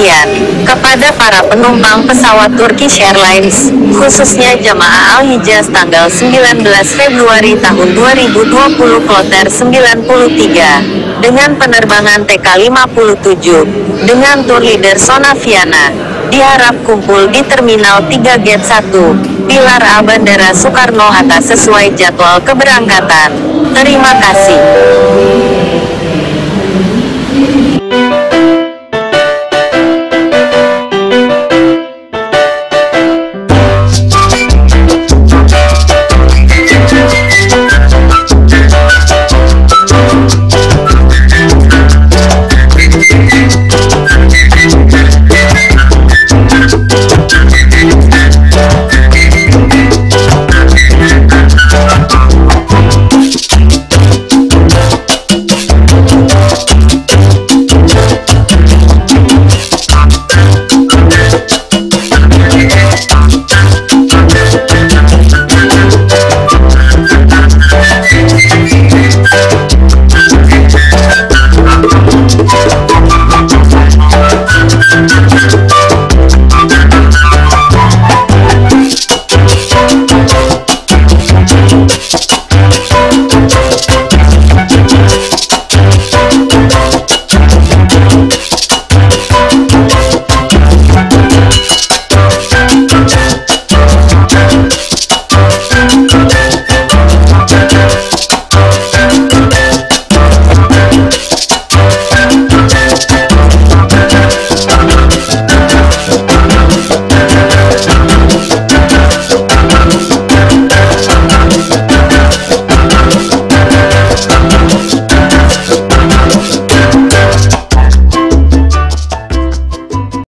perhatian kepada para penumpang pesawat Turkish Airlines, khususnya jemaah Al-Hijaz tanggal 19 Februari tahun 2020 kloter 93, dengan penerbangan TK57, dengan tour leader Sonaviana. Diharap kumpul di Terminal 3 Gate 1, Pilar A Bandara Soekarno-Hatta sesuai jadwal keberangkatan. Terima kasih.